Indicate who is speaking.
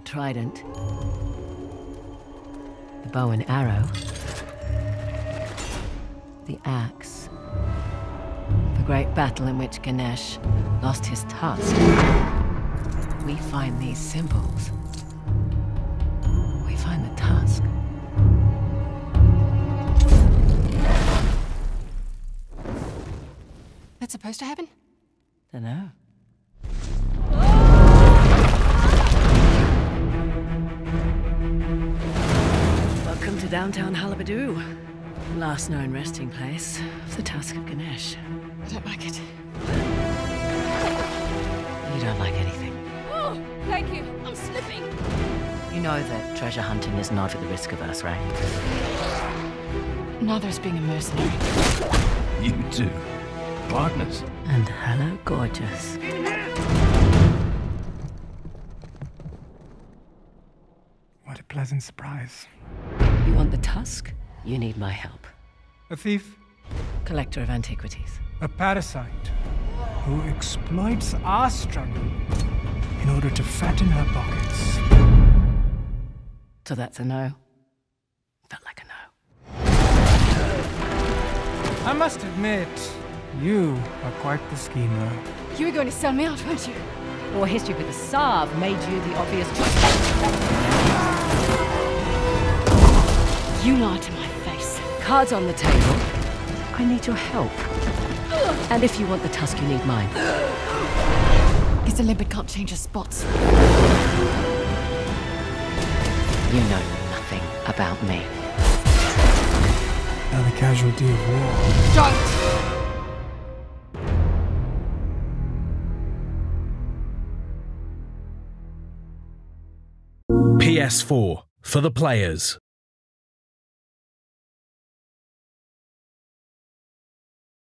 Speaker 1: trident, the bow and arrow, the axe, the great battle in which Ganesh lost his tusk. We find these symbols. We find the tusk.
Speaker 2: That's supposed to happen?
Speaker 1: Dunno. Downtown Halebidu. Last known resting place of the Tusk of Ganesh.
Speaker 2: I don't like it.
Speaker 1: You don't like anything.
Speaker 2: Oh, thank you. I'm slipping.
Speaker 1: You know that treasure hunting is not at the risk of us, right?
Speaker 2: Neither is being a mercenary.
Speaker 3: You two. Partners.
Speaker 1: And hello, gorgeous.
Speaker 4: What a pleasant surprise.
Speaker 1: You want the tusk? You need my help.
Speaker 4: A thief,
Speaker 1: Collector of antiquities.
Speaker 4: a parasite, who exploits our struggle in order to fatten her pockets.
Speaker 1: So that's a no. Felt like a no.
Speaker 4: I must admit, you are quite the schemer.
Speaker 2: You were going to sell me out, weren't you?
Speaker 1: Or history with Asav made you the obvious choice.
Speaker 2: You lied to my face.
Speaker 1: Cards on the table. I need your help. And if you want the tusk, you need mine.
Speaker 2: Guess a limpet can't change his spots.
Speaker 1: You know nothing about me.
Speaker 4: Now the casualty of war.
Speaker 2: Don't!
Speaker 5: PS4 for the players.